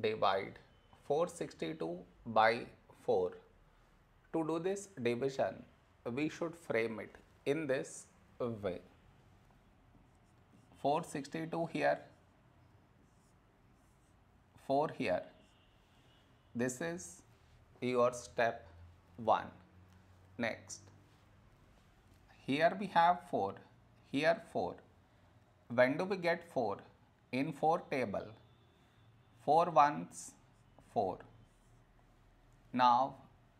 divide 462 by 4. To do this division, we should frame it in this way. 462 here, 4 here. This is your step 1. Next, here we have 4, here 4. When do we get 4? In 4 table, 4 ones 4. Now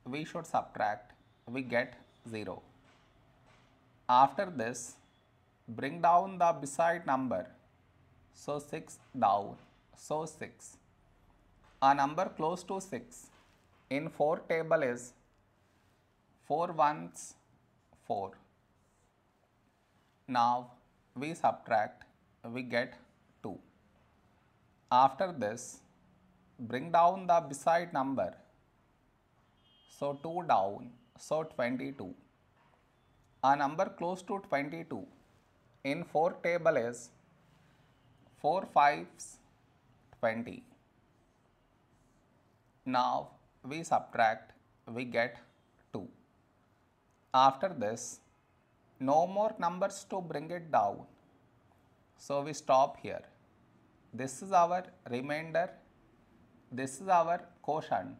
we should subtract, we get 0. After this, bring down the beside number. So 6 down, so 6. A number close to 6 in 4 table is 4 ones 4. Now we subtract, we get 2. After this, bring down the beside number. So 2 down, so 22. A number close to 22 in 4 table is 4 fives 20. Now we subtract, we get 2. After this, no more numbers to bring it down. So we stop here. This is our remainder. This is our quotient.